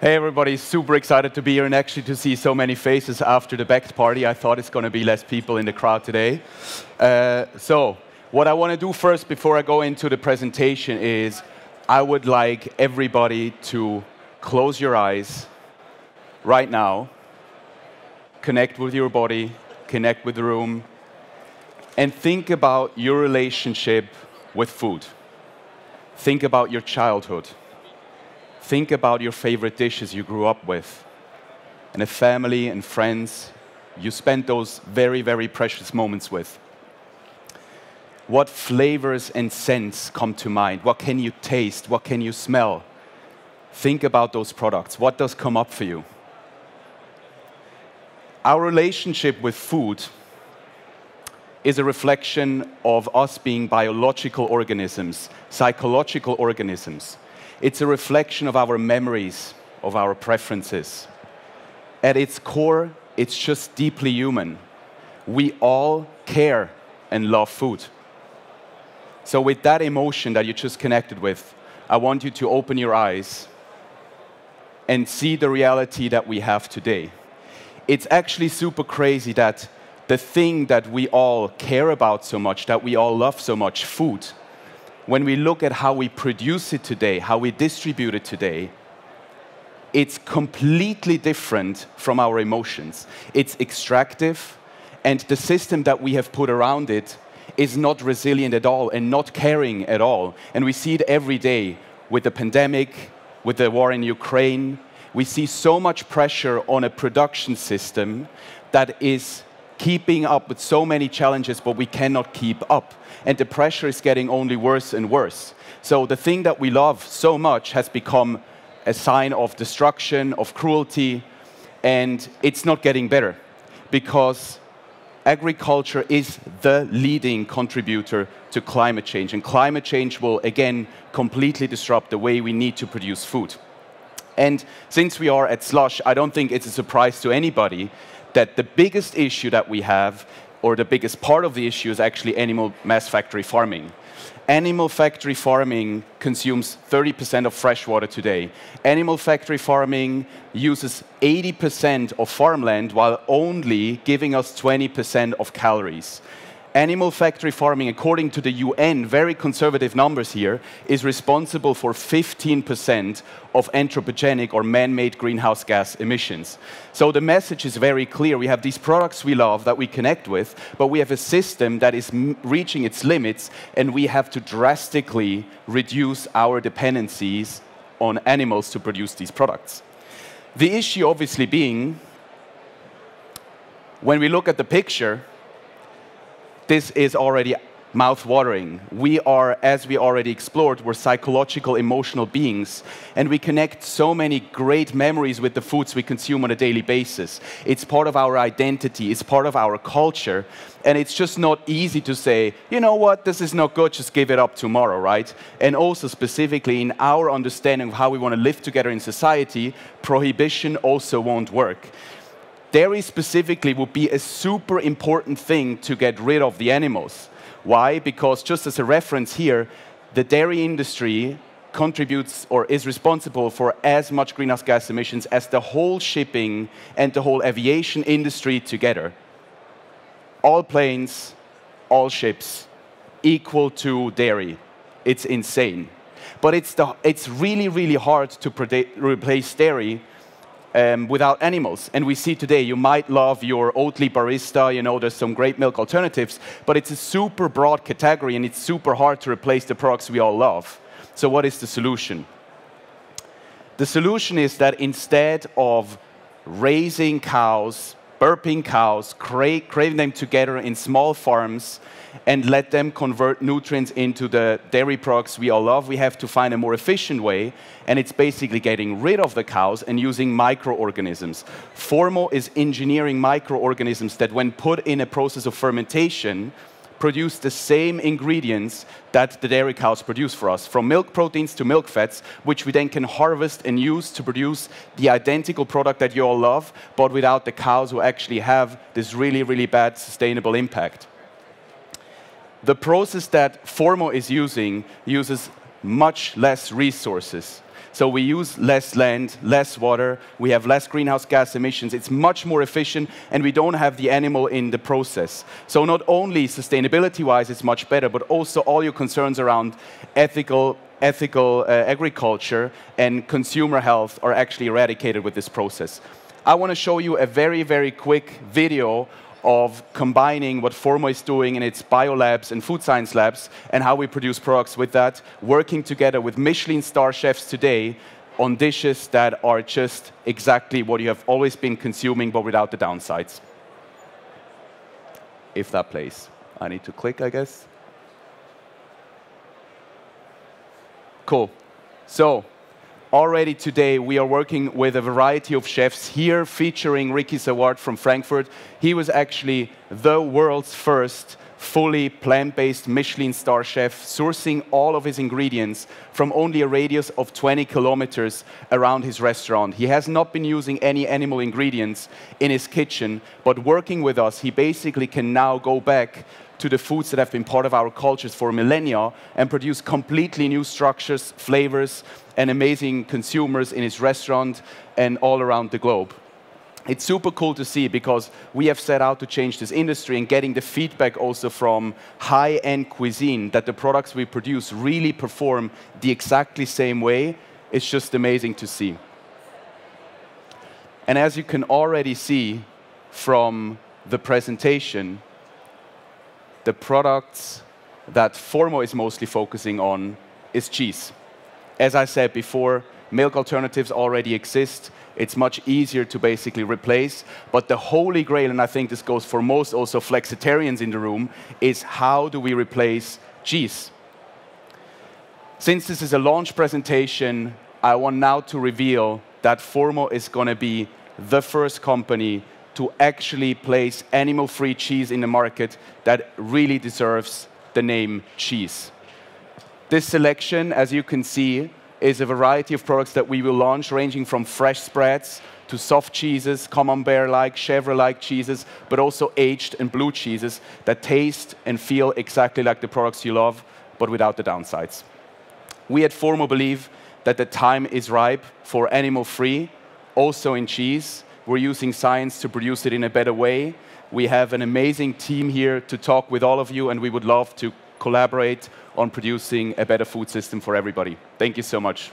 Hey everybody, super excited to be here and actually to see so many faces after the backed party. I thought it's going to be less people in the crowd today. Uh, so, what I want to do first before I go into the presentation is I would like everybody to close your eyes right now, connect with your body, connect with the room, and think about your relationship with food. Think about your childhood Think about your favorite dishes you grew up with, and a family and friends you spent those very, very precious moments with. What flavors and scents come to mind? What can you taste? What can you smell? Think about those products. What does come up for you? Our relationship with food is a reflection of us being biological organisms, psychological organisms. It's a reflection of our memories, of our preferences. At its core, it's just deeply human. We all care and love food. So, with that emotion that you just connected with, I want you to open your eyes and see the reality that we have today. It's actually super crazy that the thing that we all care about so much, that we all love so much, food, when we look at how we produce it today, how we distribute it today, it's completely different from our emotions. It's extractive, and the system that we have put around it is not resilient at all and not caring at all. And we see it every day with the pandemic, with the war in Ukraine. We see so much pressure on a production system that is keeping up with so many challenges, but we cannot keep up. And the pressure is getting only worse and worse. So the thing that we love so much has become a sign of destruction, of cruelty, and it's not getting better because agriculture is the leading contributor to climate change. And climate change will, again, completely disrupt the way we need to produce food. And since we are at Slush, I don't think it's a surprise to anybody that the biggest issue that we have, or the biggest part of the issue, is actually animal mass factory farming. Animal factory farming consumes 30% of fresh water today. Animal factory farming uses 80% of farmland while only giving us 20% of calories animal factory farming, according to the UN, very conservative numbers here, is responsible for 15% of anthropogenic or man made greenhouse gas emissions. So the message is very clear. We have these products we love that we connect with, but we have a system that is reaching its limits, and we have to drastically reduce our dependencies on animals to produce these products. The issue, obviously, being when we look at the picture, this is already mouth-watering. We are, as we already explored, we're psychological, emotional beings, and we connect so many great memories with the foods we consume on a daily basis. It's part of our identity, it's part of our culture, and it's just not easy to say, you know what, this is not good, just give it up tomorrow, right? And also specifically in our understanding of how we want to live together in society, prohibition also won't work dairy specifically would be a super important thing to get rid of the animals. Why? Because just as a reference here, the dairy industry contributes or is responsible for as much greenhouse gas emissions as the whole shipping and the whole aviation industry together. All planes, all ships, equal to dairy. It's insane. But it's, the, it's really, really hard to replace dairy um, without animals. And we see today, you might love your Oatly barista, you know, there's some great milk alternatives, but it's a super broad category and it's super hard to replace the products we all love. So, what is the solution? The solution is that instead of raising cows, burping cows, cra craving them together in small farms, and let them convert nutrients into the dairy products we all love. We have to find a more efficient way, and it's basically getting rid of the cows and using microorganisms. Formo is engineering microorganisms that, when put in a process of fermentation, produce the same ingredients that the dairy cows produce for us, from milk proteins to milk fats, which we then can harvest and use to produce the identical product that you all love, but without the cows who actually have this really, really bad sustainable impact the process that Formo is using uses much less resources. So we use less land, less water, we have less greenhouse gas emissions. It's much more efficient, and we don't have the animal in the process. So not only sustainability-wise, it's much better, but also all your concerns around ethical ethical uh, agriculture and consumer health are actually eradicated with this process. I want to show you a very, very quick video of combining what Formo is doing in its biolabs and food science labs and how we produce products with that, working together with Michelin star chefs today on dishes that are just exactly what you have always been consuming but without the downsides. If that plays. I need to click, I guess. Cool. So, already today we are working with a variety of chefs here featuring Ricky Saward from Frankfurt. He was actually the world's first fully plant-based Michelin star chef, sourcing all of his ingredients from only a radius of 20 kilometers around his restaurant. He has not been using any animal ingredients in his kitchen, but working with us, he basically can now go back to the foods that have been part of our cultures for millennia and produce completely new structures, flavors, and amazing consumers in his restaurant and all around the globe. It's super cool to see because we have set out to change this industry and getting the feedback also from high-end cuisine that the products we produce really perform the exactly same way. It's just amazing to see. And as you can already see from the presentation, the products that Formo is mostly focusing on is cheese. As I said before, milk alternatives already exist. It's much easier to basically replace. But the holy grail, and I think this goes for most also flexitarians in the room, is how do we replace cheese? Since this is a launch presentation, I want now to reveal that Formo is going to be the first company to actually place animal-free cheese in the market that really deserves the name cheese. This selection, as you can see, is a variety of products that we will launch, ranging from fresh spreads to soft cheeses, camembert-like, chèvre-like cheeses, but also aged and blue cheeses that taste and feel exactly like the products you love, but without the downsides. We at Formo believe that the time is ripe for animal-free, also in cheese, we're using science to produce it in a better way. We have an amazing team here to talk with all of you, and we would love to collaborate on producing a better food system for everybody. Thank you so much.